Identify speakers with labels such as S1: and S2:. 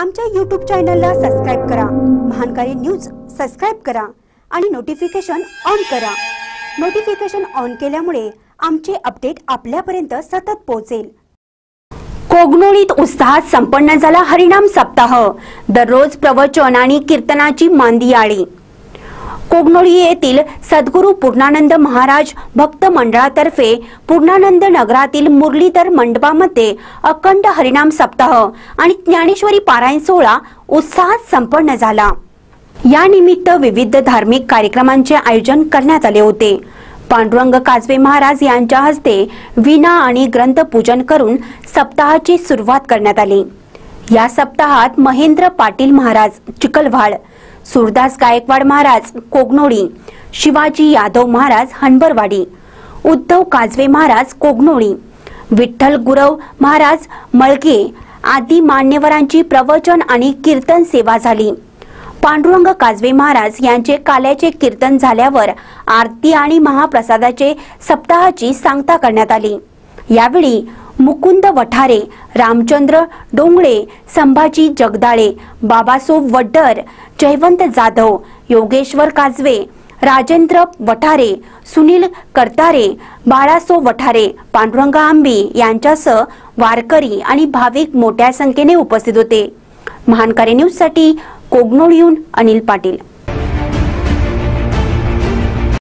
S1: आमच्या यूट्यूब चॅनलला सबस्क्राईब करा. महानकारी न्यूज सबस्क्राईब करा आणि नोटिफिकेशन ऑन करा. नोटिफिकेशन ऑन केल्यामुळे आमचे अपडेट आपल्यापर्यंत सतत पोहोचेल. कोगनोळीत उत्साहात संपन्न झाला हरिणाम सप्ताह. दररोज प्रवचन आणि कीर्तनाची मांदी आळी कोगनोळी येथील सद्गुरू पूर्णानंद महाराज भक्त मंडळातर्फे पूर्णानंद नगरातील मुरलीधर मंडपामध्ये अखंड हरिनाम सप्ताह आणि ज्ञानेश्वरी पारायण सोहळा उत्साहात संपन्न झाला. या निमित्त विविध धार्मिक कार्यक्रमांचे आयोजन करण्यात आले होते. पांडुरंग काजवे महाराज यांच्या हस्ते विना आणि ग्रंथ पूजन करून सप्ताहाची सुरुवात करण्यात आली. या सप्ताहात महेंद्र पाटील महाराज चिकलवाड सुरदास गायकवाड महाराज कोगनोळी शिवाजी यादव महाराज हनबरवाडी उद्धव काजवे महाराज कोगनोळी विठ्ठल गुरव महाराज मळगे आदी मान्यवरांची प्रवचन आणि कीर्तन सेवा झाली. पांडुरंग काजवे महाराज यांचे काल्याचे कीर्तन झाल्यावर आरती आणि महाप्रसादाचे सप्ताहाची सांगता करण्यात आली. यावेळी मुकुंद वठारे रामचंद्र डोंगळे संभाजी जगदाळे बाबासो वड्डर जयवंत जाधव योगेश्वर काजवे राजेंद्र वठारे सुनील करतारे बाळासो वठारे पांडुरंग आंबी यांच्यासह वारकरी आणि भाविक मोठ्या संख्येने उपस्थित होते. महानकारी न्यूजसाठी कोगनोळीहून अनिल पाटील.